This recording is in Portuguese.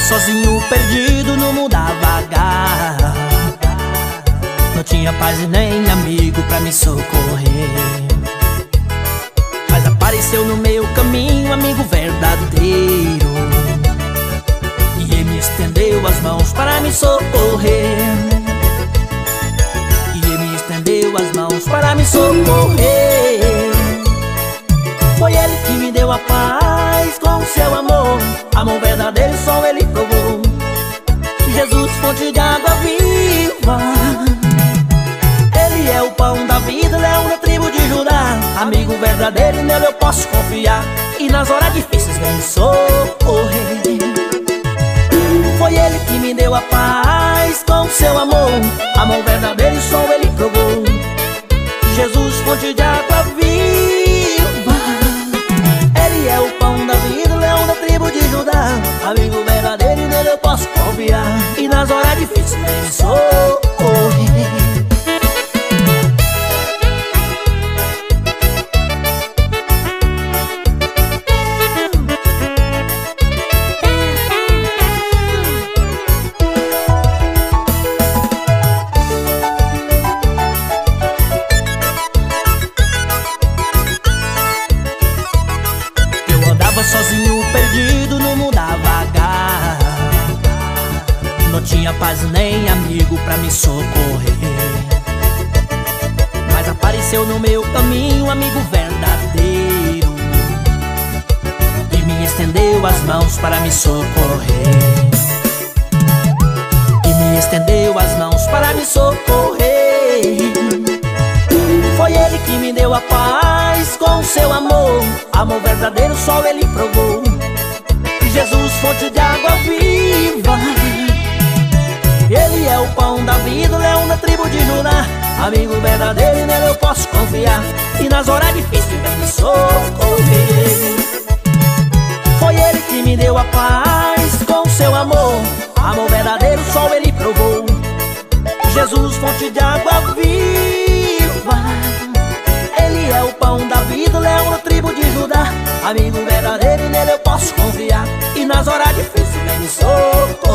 sozinho, perdido no mundo vagar Não tinha paz e nem amigo pra me socorrer. Mas apareceu no meu caminho um amigo verdadeiro. E ele me estendeu as mãos para me socorrer. E ele me estendeu as mãos para me socorrer Verdadeiro só ele provou Jesus, fonte de água viva Ele é o pão da vida, leão da tribo de Judá. Amigo verdadeiro, nele eu posso confiar E nas horas difíceis vem socorrer. Foi ele que me deu a paz com seu amor. Amor verdadeiro, só ele provou Jesus, fonte de água viva nas horas difíceis me socorrer Eu andava sozinho, perdido tinha paz nem amigo pra me socorrer. Mas apareceu no meu caminho um amigo verdadeiro E me estendeu as mãos para me socorrer. E me estendeu as mãos para me socorrer. Foi ele que me deu a paz com seu amor. Amor verdadeiro só ele provou pão da vida, leão da tribo de Judá. Amigo verdadeiro, nele eu posso confiar. E nas horas difíceis me socorrer Foi ele que me deu a paz com seu amor. Amor verdadeiro só ele provou. Jesus, fonte de água viva. Ele é o pão da vida, leão da tribo de Judá. Amigo verdadeiro, nele eu posso confiar. E nas horas difíceis me socorrer